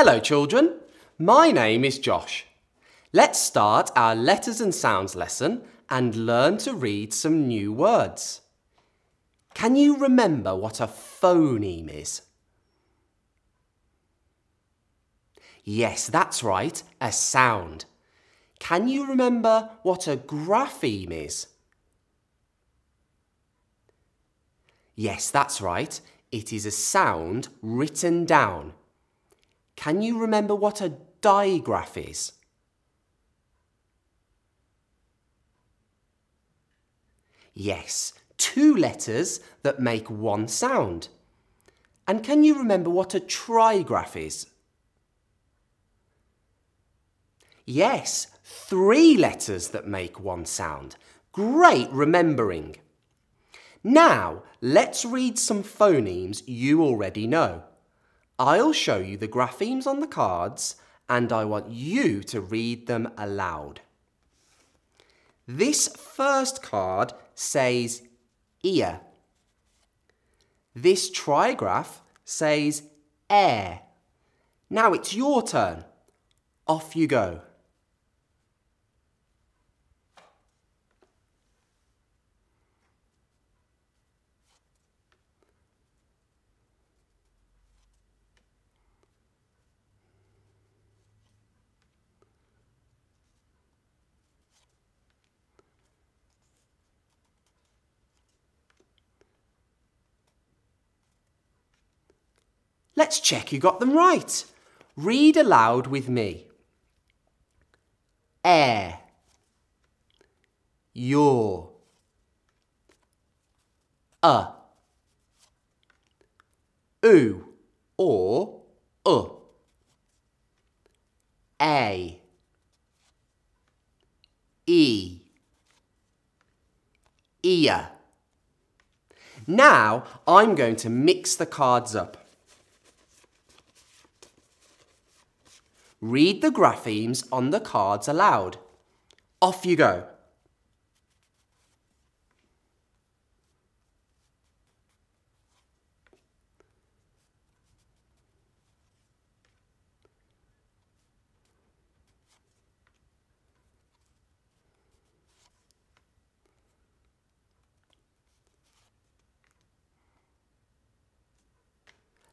Hello children, my name is Josh. Let's start our letters and sounds lesson and learn to read some new words. Can you remember what a phoneme is? Yes, that's right, a sound. Can you remember what a grapheme is? Yes, that's right. It is a sound written down. Can you remember what a digraph is? Yes, two letters that make one sound. And can you remember what a trigraph is? Yes, three letters that make one sound. Great remembering. Now, let's read some phonemes you already know. I'll show you the graphemes on the cards and I want you to read them aloud. This first card says ear. This trigraph says air. Now it's your turn. Off you go. Let's check you got them right. Read aloud with me. Air. Your. A. Oo or uh. A. E. Ear. Now I'm going to mix the cards up. Read the graphemes on the cards aloud. Off you go.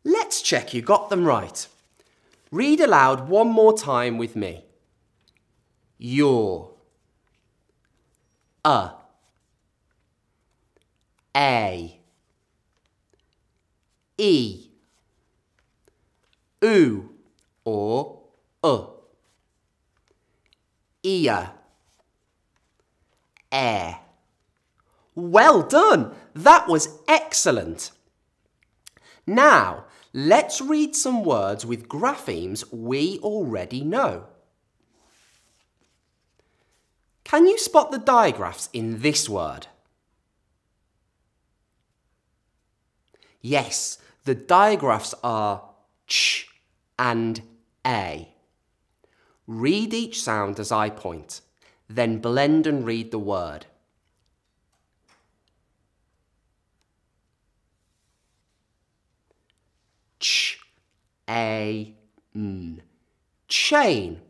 Let's check you got them right. Read aloud one more time with me. Your. A. A. E. Oo or uh. Ear. Air. Well done! That was excellent. Now, Let's read some words with graphemes we already know. Can you spot the digraphs in this word? Yes, the digraphs are ch and a. Read each sound as I point, then blend and read the word. A n. Chain.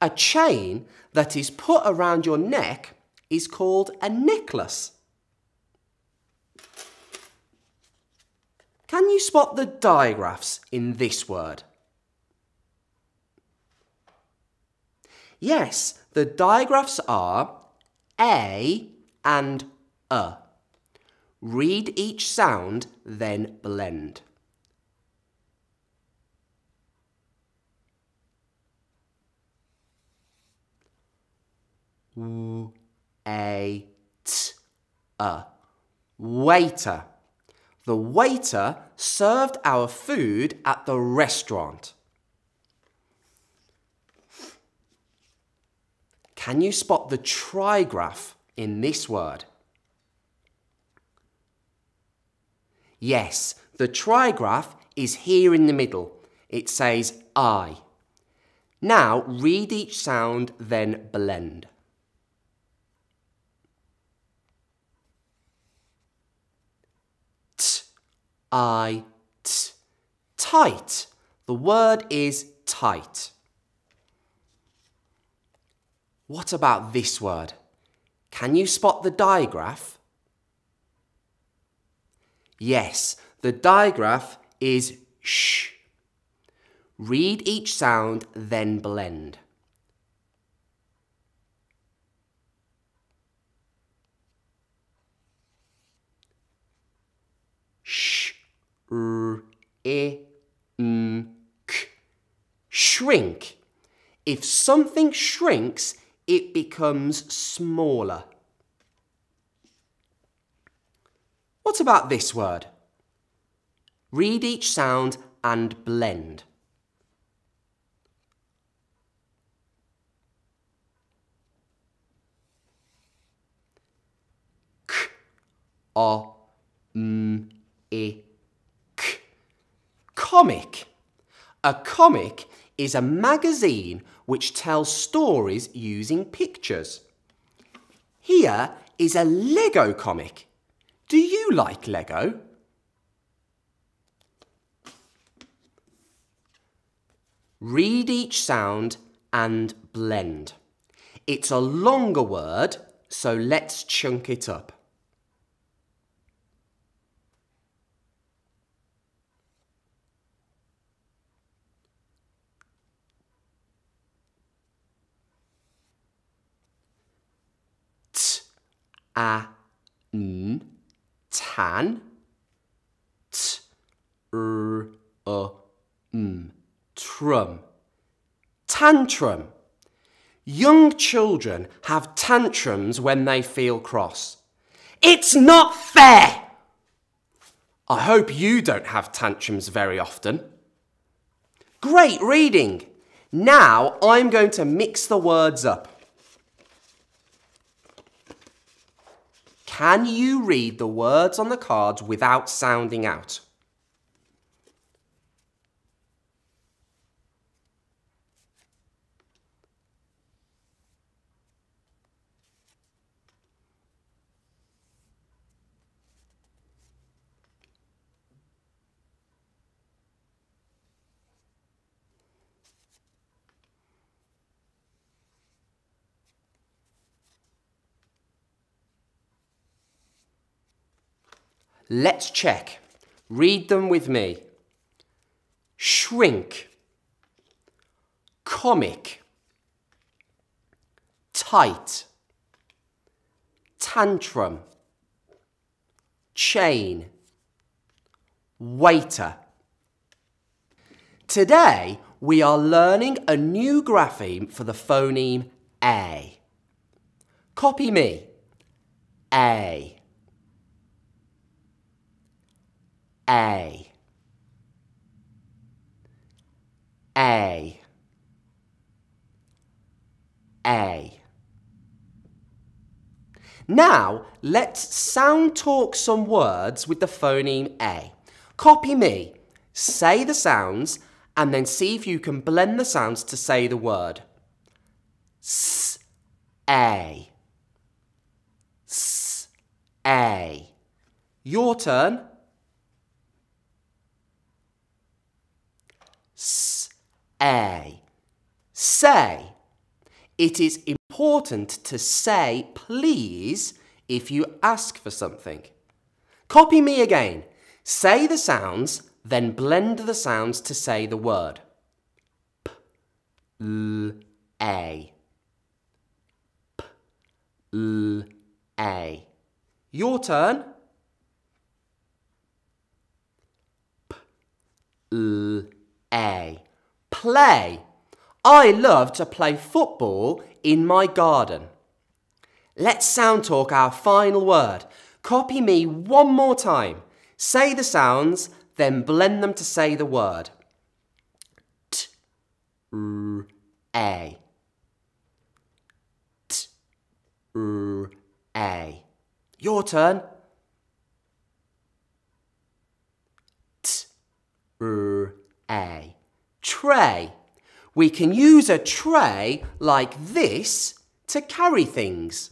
A chain that is put around your neck is called a necklace. Can you spot the digraphs in this word? Yes, the digraphs are A and A. Read each sound, then blend. W a t a waiter. The waiter served our food at the restaurant. Can you spot the trigraph in this word? Yes, the trigraph is here in the middle. It says I. Now read each sound, then blend. I, t, tight. The word is tight. What about this word? Can you spot the digraph? Yes, the digraph is sh. Read each sound, then blend. Sh, r, i, n, k. Shrink. If something shrinks, it becomes smaller. What about this word? Read each sound and blend. K, o, m, k. Comic. A comic is a magazine which tells stories using pictures. Here is a Lego comic. Do you like Lego? Read each sound and blend. It's a longer word, so let's chunk it up. T, a, n, tan, t, r, uh, trum. Tantrum. Young children have tantrums when they feel cross. It's not fair! I hope you don't have tantrums very often. Great reading! Now I'm going to mix the words up. Can you read the words on the cards without sounding out? Let's check. Read them with me. Shrink. Comic. Tight. Tantrum. Chain. Waiter. Today we are learning a new grapheme for the phoneme A. Copy me. A. A. A. A. Now, let's sound talk some words with the phoneme A. Copy me. Say the sounds and then see if you can blend the sounds to say the word. S, A. S, A. Your turn. A. Say. It is important to say please if you ask for something. Copy me again. Say the sounds, then blend the sounds to say the word. P, L, A. P, L, A. Your turn. P, L, A play. I love to play football in my garden. Let's sound talk our final word. Copy me one more time. Say the sounds, then blend them to say the word. T, r, a. T, r, a. Your turn. T, r, a tray. We can use a tray like this to carry things.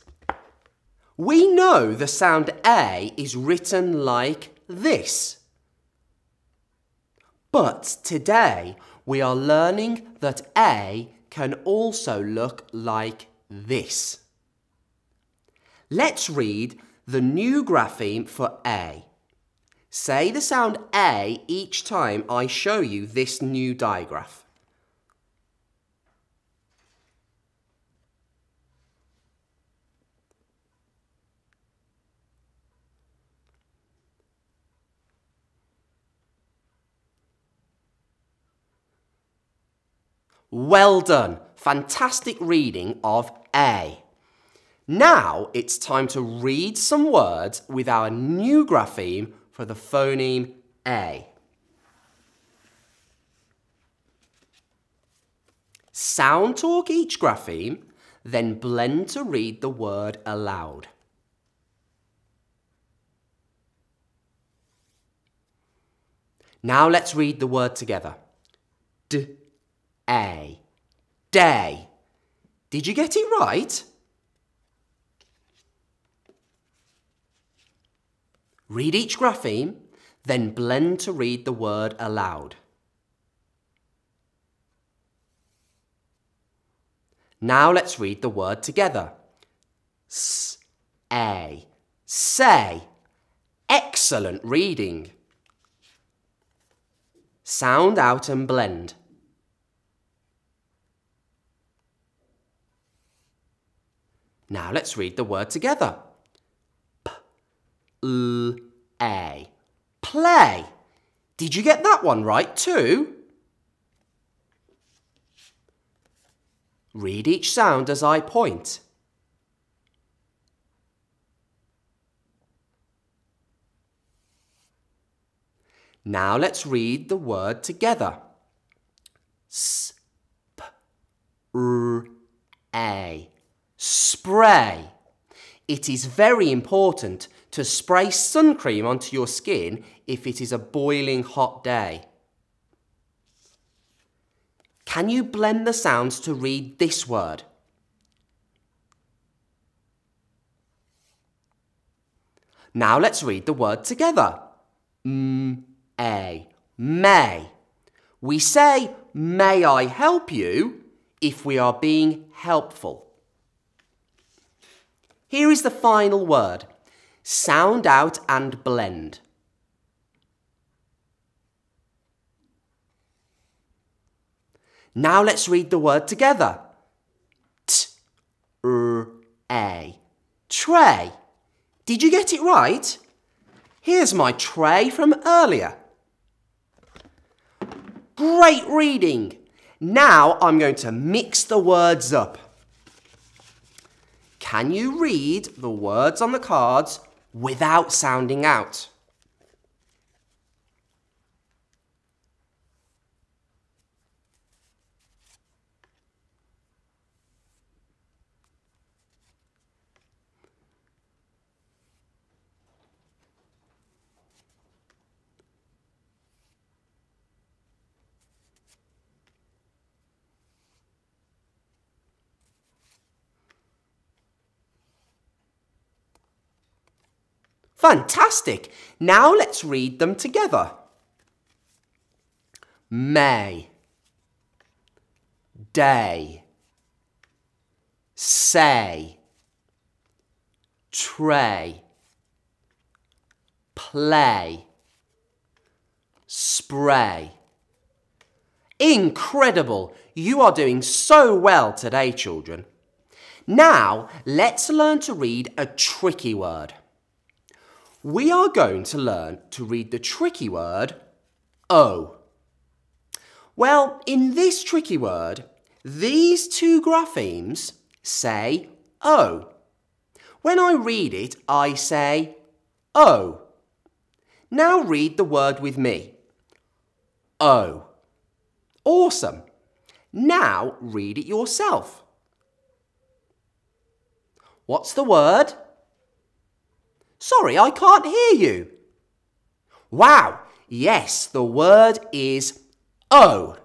We know the sound A is written like this. But today we are learning that A can also look like this. Let's read the new grapheme for A. Say the sound A each time I show you this new digraph. Well done. Fantastic reading of A. Now it's time to read some words with our new grapheme for the phoneme A. Sound talk each grapheme, then blend to read the word aloud. Now let's read the word together. D, A, day. Did you get it right? Read each grapheme, then blend to read the word aloud. Now let's read the word together. S, A, say. Excellent reading. Sound out and blend. Now let's read the word together. L A. Play. Did you get that one right too? Read each sound as I point. Now let's read the word together. S, p, r, a. Spray. It is very important to spray sun cream onto your skin if it is a boiling hot day. Can you blend the sounds to read this word? Now let's read the word together. M A may. We say may I help you if we are being helpful. Here is the final word. Sound out and blend. Now let's read the word together. T, r, a. Tray. Did you get it right? Here's my tray from earlier. Great reading. Now I'm going to mix the words up. Can you read the words on the cards without sounding out? Fantastic! Now let's read them together. May Day Say Tray Play Spray Incredible! You are doing so well today, children. Now, let's learn to read a tricky word we are going to learn to read the tricky word O. Well, in this tricky word, these two graphemes say O. When I read it, I say O. Now read the word with me. O. Awesome. Now read it yourself. What's the word? Sorry, I can't hear you. Wow, yes, the word is O.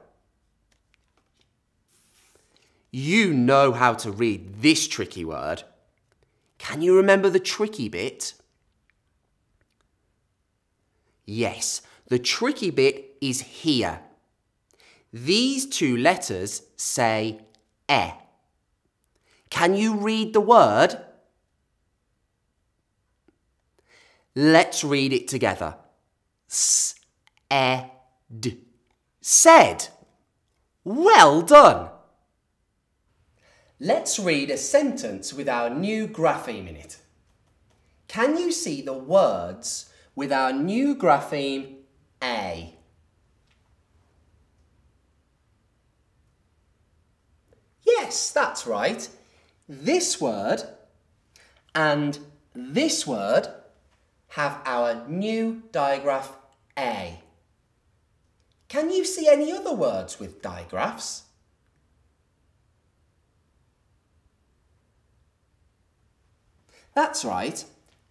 You know how to read this tricky word. Can you remember the tricky bit? Yes, the tricky bit is here. These two letters say e. Can you read the word? Let's read it together. S, e, d. Said. Well done. Let's read a sentence with our new grapheme in it. Can you see the words with our new grapheme A? Yes, that's right. This word and this word have our new digraph A. Can you see any other words with digraphs? That's right.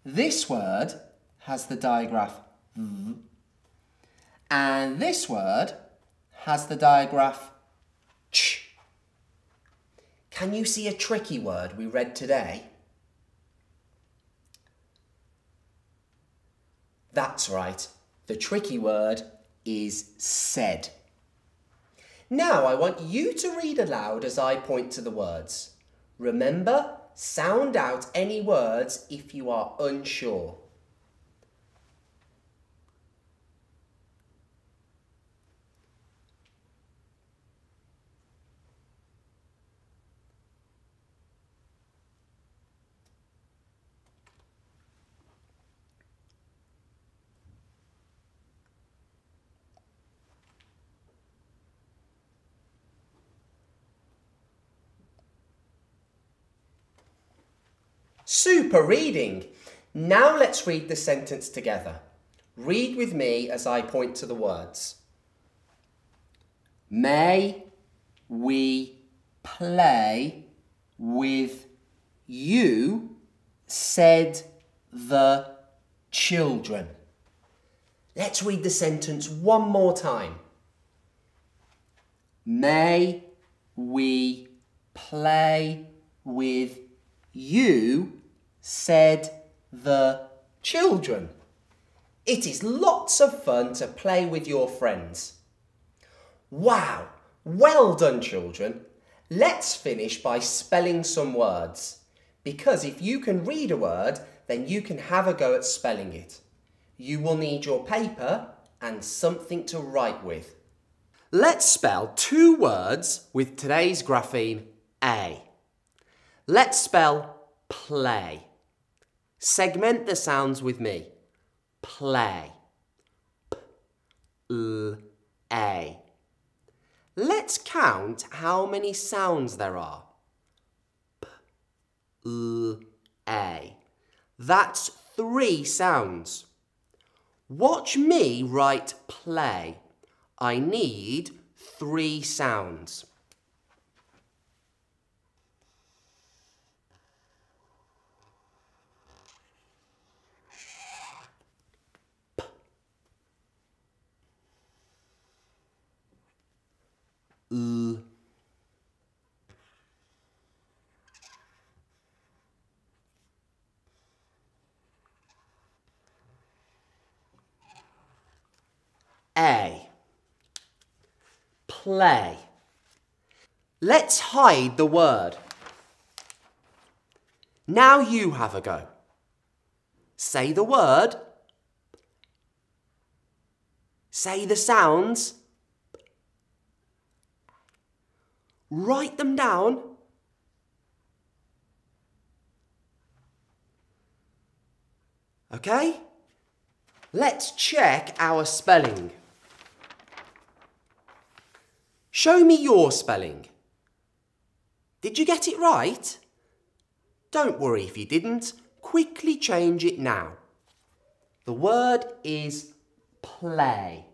This word has the digraph v, and this word has the digraph ch. Can you see a tricky word we read today? That's right. The tricky word is said. Now I want you to read aloud as I point to the words. Remember, sound out any words if you are unsure. Super reading! Now let's read the sentence together. Read with me as I point to the words. May we play with you, said the children. Let's read the sentence one more time. May we play with you, said the children. It is lots of fun to play with your friends. Wow, well done, children. Let's finish by spelling some words. Because if you can read a word, then you can have a go at spelling it. You will need your paper and something to write with. Let's spell two words with today's grapheme A. Let's spell play. Segment the sounds with me. Play. P, l, a. Let's count how many sounds there are. P, l, a. That's three sounds. Watch me write play. I need three sounds. A. Play. Let's hide the word. Now you have a go. Say the word. Say the sounds. Write them down. Okay? Let's check our spelling. Show me your spelling. Did you get it right? Don't worry if you didn't. Quickly change it now. The word is play.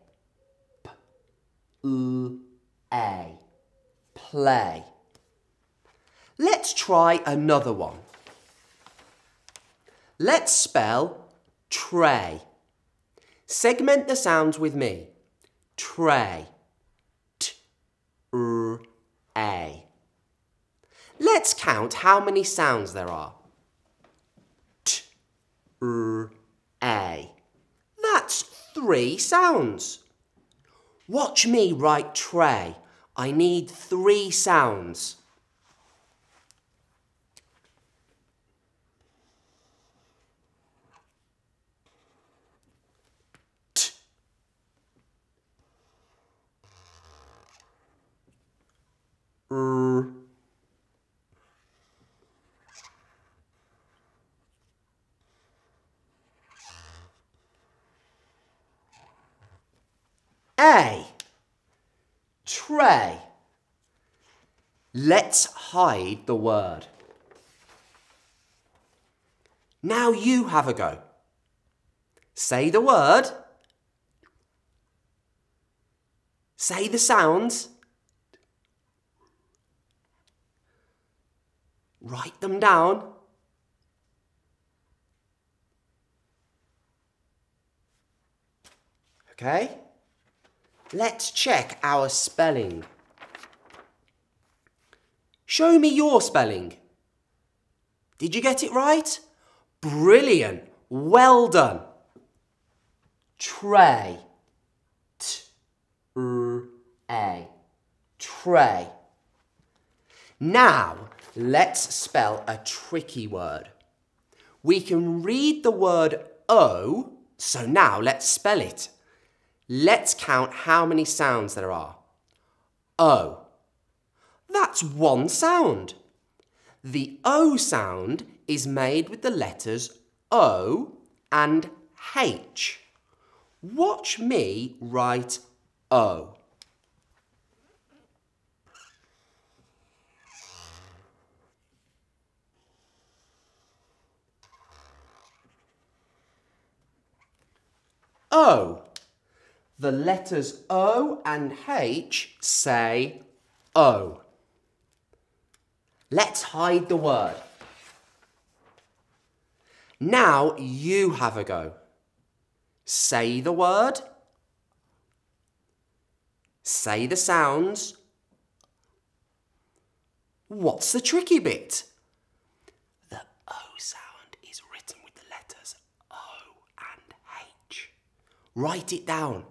P-L-A play. Let's try another one. Let's spell tray. Segment the sounds with me. Tray. T r a. Let's count how many sounds there are. T r a. That's three sounds. Watch me write tray. I need three sounds. T. R. A. Tray. Let's hide the word. Now you have a go. Say the word. Say the sounds. Write them down. Okay? Let's check our spelling. Show me your spelling. Did you get it right? Brilliant. Well done. Tray. T r a. Tray. Now, let's spell a tricky word. We can read the word O, so now let's spell it. Let's count how many sounds there are. O. That's one sound. The O sound is made with the letters O and H. Watch me write O. O. The letters O and H say O. Let's hide the word. Now you have a go. Say the word. Say the sounds. What's the tricky bit? The O sound is written with the letters O and H. Write it down.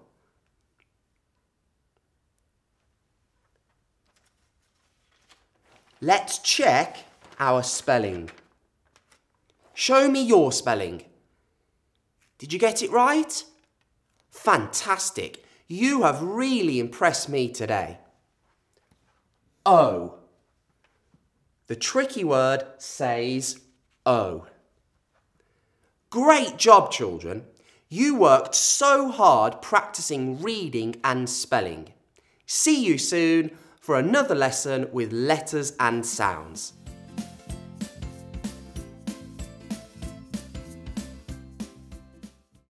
Let's check our spelling. Show me your spelling. Did you get it right? Fantastic. You have really impressed me today. O. The tricky word says O. Great job, children. You worked so hard practicing reading and spelling. See you soon for another lesson with letters and sounds.